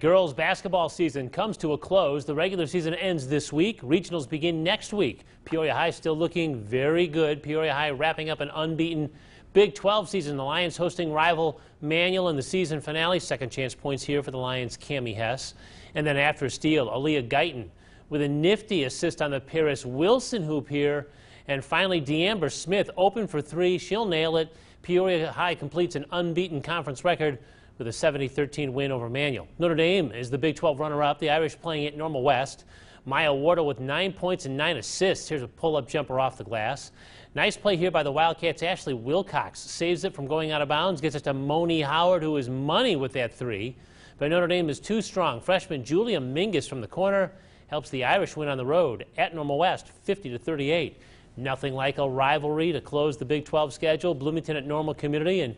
girls basketball season comes to a close. The regular season ends this week. Regionals begin next week. Peoria High still looking very good. Peoria High wrapping up an unbeaten Big 12 season. The Lions hosting rival Manual in the season finale. Second chance points here for the Lions' Cami Hess. And then after steal, Aaliyah Guyton with a nifty assist on the Paris Wilson hoop here. And finally, D'Amber Smith open for three. She'll nail it. Peoria High completes an unbeaten conference record with a 70-13 win over Manual. Notre Dame is the Big 12 runner-up. The Irish playing at Normal West. Maya Wardle with nine points and nine assists. Here's a pull-up jumper off the glass. Nice play here by the Wildcats. Ashley Wilcox saves it from going out of bounds, gets it to Moni Howard, who is money with that three. But Notre Dame is too strong. Freshman Julia Mingus from the corner helps the Irish win on the road at Normal West, 50 to 38. Nothing like a rivalry to close the Big 12 schedule. Bloomington at Normal Community and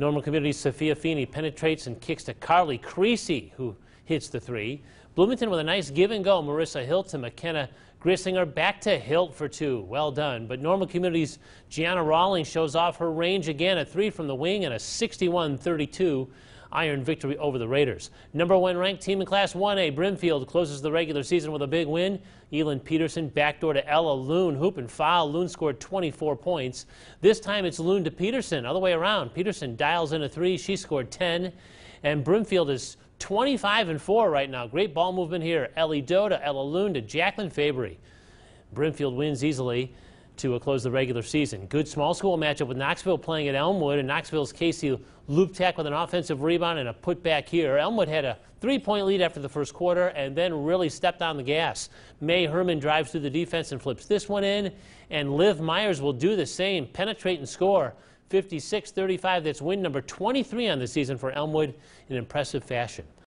Normal Community's Sophia Feeney penetrates and kicks to Carly Creasy, who hits the three. Bloomington with a nice give and go. Marissa Hilt to McKenna Grissinger back to Hilt for two. Well done. But Normal Community's Gianna Rawlings shows off her range again. A three from the wing and a 61 32 iron victory over the Raiders. Number one ranked team in Class 1A, Brimfield, closes the regular season with a big win. Elin Peterson backdoor to Ella Loon, hoop and foul. Loon scored 24 points. This time it's Loon to Peterson, other way around. Peterson dials in a three. She scored 10. And Brimfield is 25 and 4 right now. Great ball movement here. Ellie Doe to Ella Loon to Jacqueline Fabry. Brimfield wins easily to uh, close the regular season. Good small school matchup with Knoxville playing at Elmwood, and Knoxville's Casey Luptak with an offensive rebound and a putback here. Elmwood had a three-point lead after the first quarter and then really stepped on the gas. May Herman drives through the defense and flips this one in, and Liv Myers will do the same, penetrate and score. 56-35, that's win number 23 on the season for Elmwood in impressive fashion.